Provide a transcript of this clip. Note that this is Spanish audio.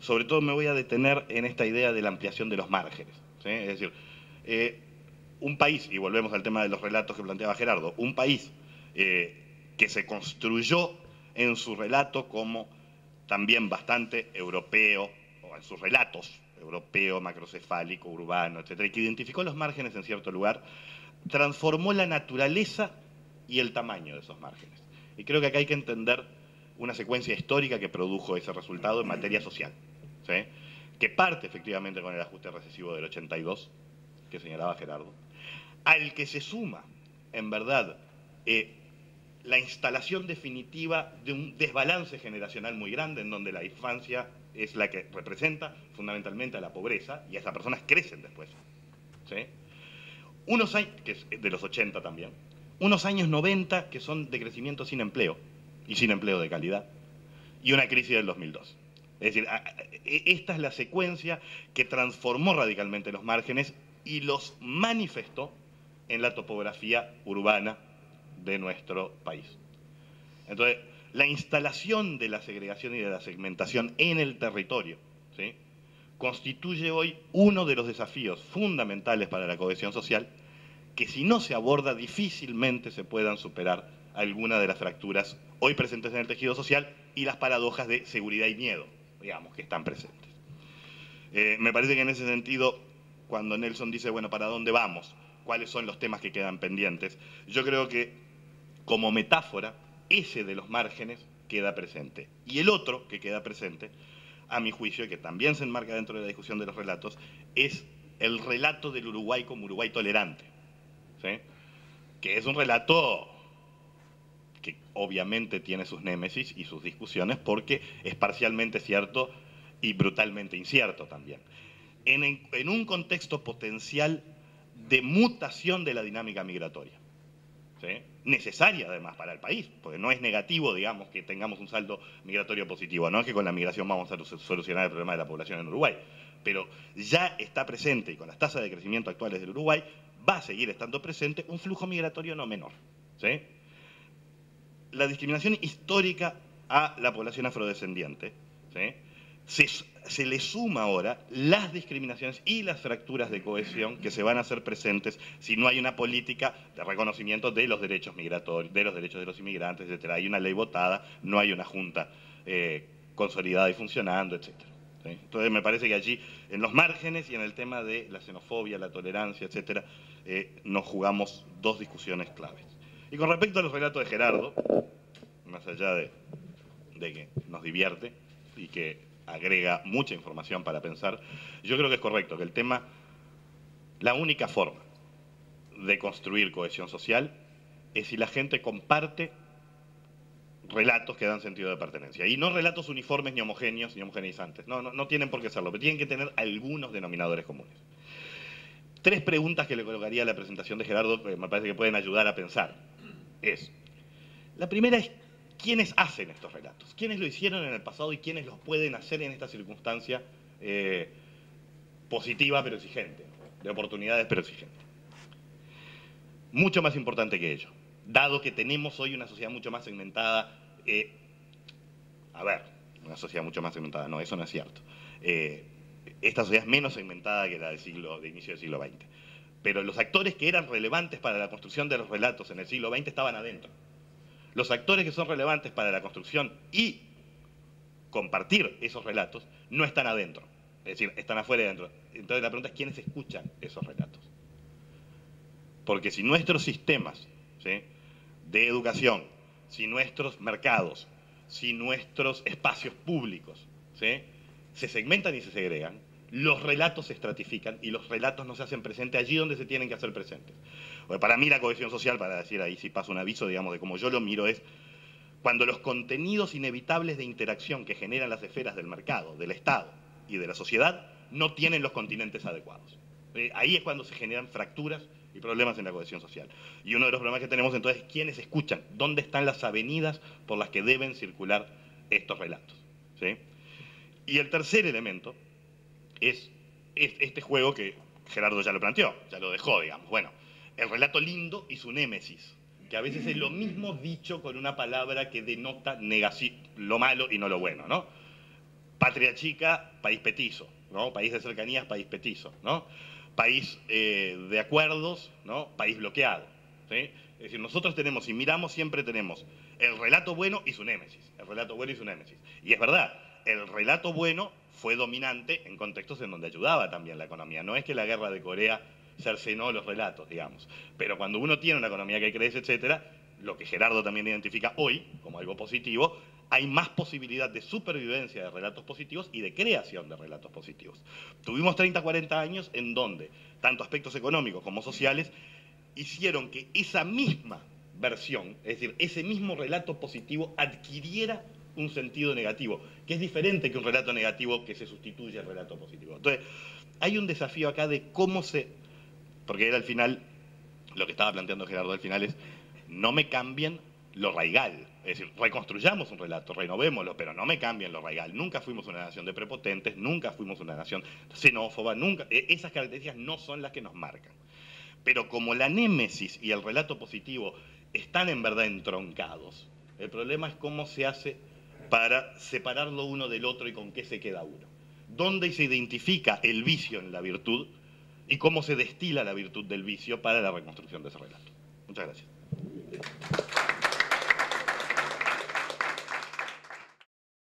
sobre todo me voy a detener en esta idea de la ampliación de los márgenes. Es decir, eh, un país, y volvemos al tema de los relatos que planteaba Gerardo, un país eh, que se construyó en su relato como también bastante europeo, o en sus relatos, europeo, macrocefálico, urbano, etcétera, y que identificó los márgenes en cierto lugar, transformó la naturaleza y el tamaño de esos márgenes. Y creo que acá hay que entender una secuencia histórica que produjo ese resultado en materia social, que parte efectivamente con el ajuste recesivo del 82, que señalaba Gerardo, al que se suma, en verdad, eh, la instalación definitiva de un desbalance generacional muy grande en donde la infancia es la que representa fundamentalmente a la pobreza y esas personas crecen después. Unos años, que es de los 80 también, unos años 90 que son de crecimiento sin empleo y sin empleo de calidad y una crisis del 2002. Es decir, e, esta es la secuencia que transformó radicalmente los márgenes y los manifestó en la topografía urbana de nuestro país. Entonces, la instalación de la segregación y de la segmentación en el territorio constituye hoy uno de los desafíos fundamentales para la cohesión social que si no se aborda difícilmente se puedan superar algunas de las fracturas hoy presentes en el tejido social y las paradojas de seguridad y miedo, digamos, que están presentes. Eh, me parece que en ese sentido, cuando Nelson dice, bueno, ¿para dónde vamos? ¿Cuáles son los temas que quedan pendientes? Yo creo que como metáfora, ese de los márgenes queda presente. Y el otro que queda presente, a mi juicio, y que también se enmarca dentro de la discusión de los relatos, es el relato del Uruguay como Uruguay tolerante. Que es un relato que obviamente tiene sus némesis y sus discusiones porque es parcialmente cierto y brutalmente incierto también. en un contexto potencial de mutación de la dinámica migratoria necesaria además para el país, porque no es negativo, digamos, que tengamos un saldo migratorio positivo, no es que con la migración vamos a solucionar el problema de la población en Uruguay, pero ya está presente y con las tasas de crecimiento actuales del Uruguay va a seguir estando presente un flujo migratorio no menor. La discriminación histórica a la población afrodescendiente se, le suma ahora las discriminaciones y las fracturas de cohesión que se van a hacer presentes si no hay una política de reconocimiento de los derechos migratorios, de los derechos de los inmigrantes, etc. Hay una ley votada, no hay una junta eh, consolidada y funcionando, etc. Entonces me parece que allí, en los márgenes y en el tema de la xenofobia, la tolerancia, etc., eh, nos jugamos dos discusiones claves. Y con respecto a los relatos de Gerardo, más allá de que nos divierte y que agrega mucha información para pensar. Yo creo que es correcto que el tema, la única forma de construir cohesión social es si la gente comparte relatos que dan sentido de pertenencia. Y no relatos uniformes, ni homogéneos, ni homogeneizantes. No, no, no tienen por qué serlo, pero tienen que tener algunos denominadores comunes. Tres preguntas que le colocaría a la presentación de Gerardo me parece que pueden ayudar a pensar. Es, la primera es, quiénes hacen estos relatos, quiénes lo hicieron en el pasado y quiénes los pueden hacer en esta circunstancia eh, positiva pero exigente, de oportunidades pero exigente. Mucho más importante que ello, dado que tenemos hoy una sociedad mucho más segmentada, eh, a ver, una sociedad mucho más segmentada, no, eso no es cierto. Eh, esta sociedad es menos segmentada que la del siglo, de inicio del siglo XX. Pero los actores que eran relevantes para la construcción de los relatos en el siglo XX estaban adentro los actores que son relevantes para la construcción y compartir esos relatos no están adentro, es decir, están afuera y adentro. Entonces la pregunta es quiénes escuchan esos relatos. Porque si nuestros sistemas de educación, si nuestros mercados, si nuestros espacios públicos se segmentan y se segregan, los relatos se estratifican y los relatos no se hacen presentes allí donde se tienen que hacer presentes. Para mí la cohesión social, para decir ahí si paso un aviso, digamos, de cómo yo lo miro, es cuando los contenidos inevitables de interacción que generan las esferas del mercado, del Estado y de la sociedad no tienen los continentes adecuados. Eh, ahí es cuando se generan fracturas y problemas en la cohesión social. Y uno de los problemas que tenemos entonces es quiénes escuchan, dónde están las avenidas por las que deben circular estos relatos. Y el tercer elemento es este juego que Gerardo ya lo planteó, ya lo dejó, digamos. Bueno, el relato lindo y su némesis, que a veces es lo mismo dicho con una palabra que denota lo malo y no lo bueno, ¿no? Patria chica, país petizo, ¿no? País de cercanías, país petizo, ¿no? País eh, de acuerdos, ¿no? País bloqueado, ¿sí? Es decir, nosotros tenemos, y miramos, siempre tenemos el relato bueno y su némesis. El relato bueno y su némesis. Y es verdad, el relato bueno fue dominante en contextos en donde ayudaba también la economía. No es que la guerra de Corea cercenó los relatos, digamos. Pero cuando uno tiene una economía que crece, etcétera, lo que Gerardo también identifica hoy como algo positivo, hay más posibilidad de supervivencia de relatos positivos y de creación de relatos positivos. Tuvimos 30, 40 años en donde tanto aspectos económicos como sociales hicieron que esa misma versión, es decir, ese mismo relato positivo adquiriera un sentido negativo, que es diferente que un relato negativo que se sustituye al relato positivo. Entonces, hay un desafío acá de cómo se, porque era al final, lo que estaba planteando Gerardo al final es, no me cambien lo raigal, es decir, reconstruyamos un relato, renovémoslo, pero no me cambien lo raigal. Nunca fuimos una nación de prepotentes, nunca fuimos una nación xenófoba, nunca, e-, esas características no son las que nos marcan. Pero como la némesis y el relato positivo están en verdad entroncados, el problema es cómo se hace para separarlo uno del otro y con qué se queda uno. ¿Dónde se identifica el vicio en la virtud y cómo se destila la virtud del vicio para la reconstrucción de ese relato? Muchas gracias.